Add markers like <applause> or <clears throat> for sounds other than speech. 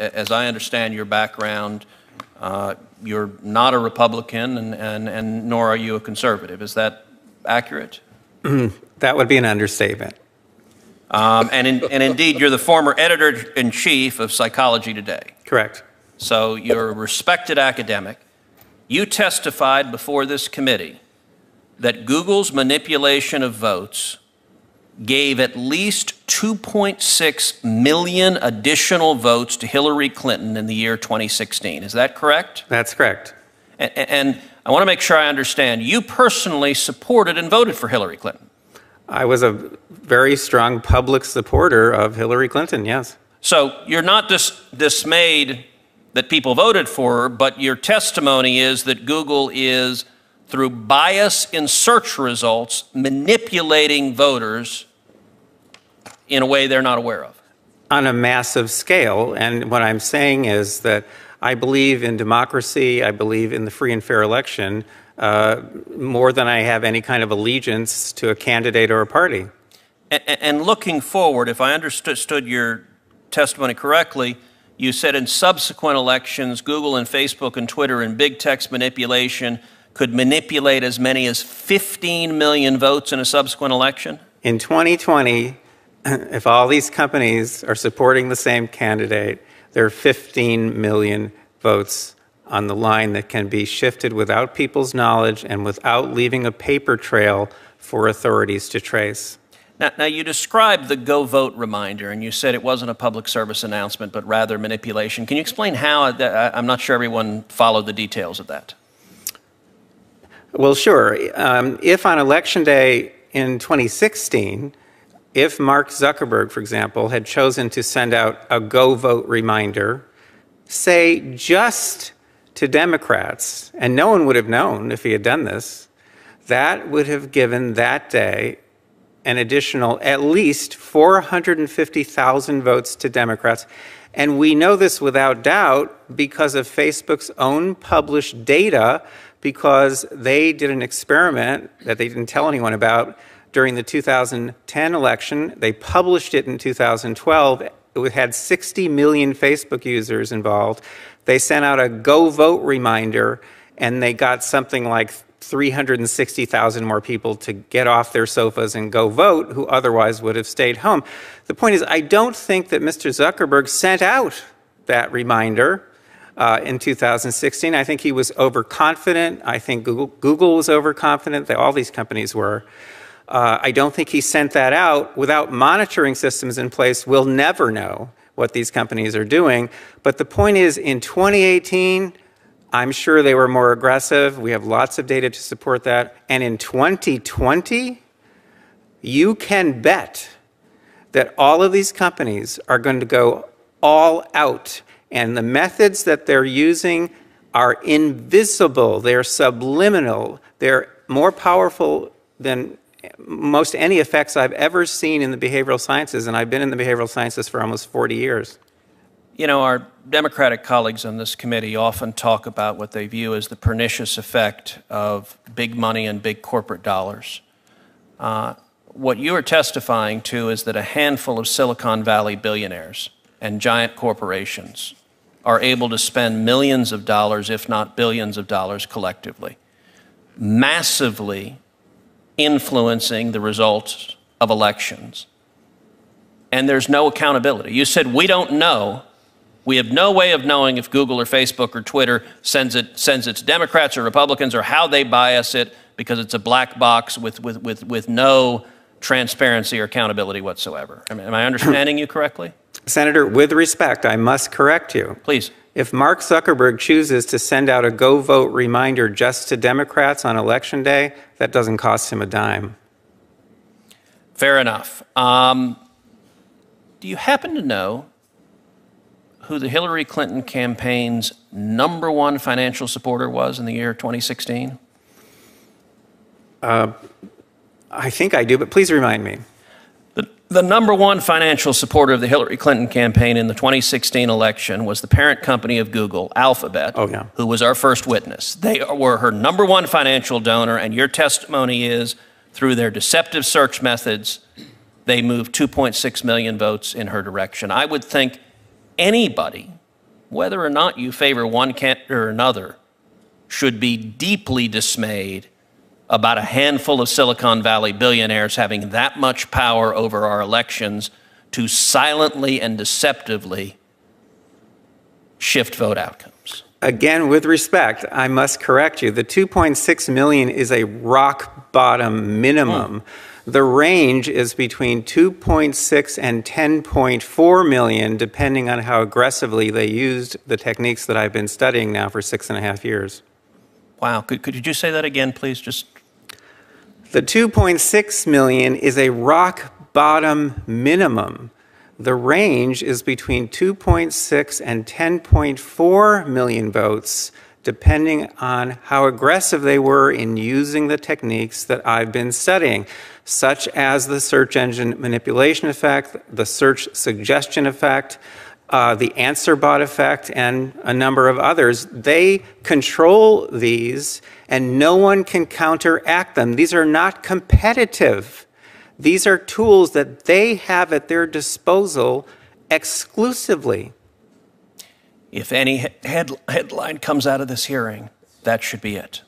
as I understand your background, uh, you're not a Republican and, and, and nor are you a conservative. Is that accurate? <clears throat> that would be an understatement. Um, and, in, and indeed, you're the former editor in chief of Psychology Today. Correct. So you're a respected academic. You testified before this committee that Google's manipulation of votes gave at least 2.6 million additional votes to Hillary Clinton in the year 2016. Is that correct? That's correct. And, and I want to make sure I understand. You personally supported and voted for Hillary Clinton. I was a very strong public supporter of Hillary Clinton, yes. So you're not dis- dismayed that people voted for her, but your testimony is that Google is, through bias in search results, manipulating voters in a way they're not aware of. On a massive scale. And what I'm saying is that I believe in democracy, I believe in the free and fair election uh, more than I have any kind of allegiance to a candidate or a party. And, and looking forward, if I understood your testimony correctly, you said in subsequent elections, Google and Facebook and Twitter and big text manipulation could manipulate as many as 15 million votes in a subsequent election? In 2020, <clears throat> if all these companies are supporting the same candidate, there are 15 million votes on the line that can be shifted without people's knowledge and without leaving a paper trail for authorities to trace. Now, now, you described the go vote reminder, and you said it wasn't a public service announcement, but rather manipulation. Can you explain how? I'm not sure everyone followed the details of that. Well, sure. Um, if on election day in 2016, if Mark Zuckerberg, for example, had chosen to send out a go vote reminder, say just to Democrats, and no one would have known if he had done this, that would have given that day an additional at least 450,000 votes to Democrats. And we know this without doubt because of Facebook's own published data, because they did an experiment that they didn't tell anyone about during the 2010 election. They published it in 2012. It had 60 million Facebook users involved. They sent out a go vote reminder, and they got something like 360,000 more people to get off their sofas and go vote who otherwise would have stayed home. The point is, I don't think that Mr. Zuckerberg sent out that reminder uh, in 2016. I think he was overconfident. I think Google, Google was overconfident. They, all these companies were. Uh, I don't think he sent that out without monitoring systems in place. We'll never know what these companies are doing. But the point is, in 2018, I'm sure they were more aggressive. We have lots of data to support that. And in 2020, you can bet that all of these companies are going to go all out. And the methods that they're using are invisible, they're subliminal, they're more powerful than most any effects I've ever seen in the behavioral sciences. And I've been in the behavioral sciences for almost 40 years. You know, our Democratic colleagues on this committee often talk about what they view as the pernicious effect of big money and big corporate dollars. Uh, what you are testifying to is that a handful of Silicon Valley billionaires and giant corporations are able to spend millions of dollars, if not billions of dollars collectively, massively influencing the results of elections. And there's no accountability. You said, we don't know we have no way of knowing if Google or Facebook or Twitter sends it, sends it to Democrats or Republicans or how they bias it because it's a black box with, with, with, with no transparency or accountability whatsoever. Am, am I understanding you correctly? Senator, with respect, I must correct you. Please. If Mark Zuckerberg chooses to send out a go vote reminder just to Democrats on election day, that doesn't cost him a dime. Fair enough. Um, do you happen to know who the Hillary Clinton campaign's number one financial supporter was in the year 2016? Uh, I think I do, but please remind me. The, number one financial supporter of the Hillary Clinton campaign in the 2016 election was the parent company of Google, Alphabet, oh, yeah. who was our first witness. They were her number one financial donor, and your testimony is through their deceptive search methods, they moved 2.6 million votes in her direction. I would think anybody whether or not you favor one candidate or another, should be deeply dismayed about a handful of Silicon Valley billionaires having that much power over our elections to silently and deceptively shift vote outcomes. Again, with respect, I must correct you. The 2.6 million is a rock bottom minimum. Hmm. The range is between 2.6 and 10.4 million, depending on how aggressively they used the techniques that I've been studying now for six and a half years. Wow. Could, could you just say that again, please? Just The 2.6 million is a rock bottom minimum. The range is between 2.6 and 10.4 million votes, depending on how aggressive they were in using the techniques that I've been studying, such as the search engine manipulation effect, the search suggestion effect, uh, the answer bot effect, and a number of others. They control these, and no one can counteract them. These are not competitive. These are tools that they have at their disposal exclusively. if any head, headline comes out of this hearing, that should be it.